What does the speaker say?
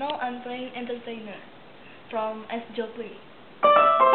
Now I'm playing Entertainer from S. Joplin.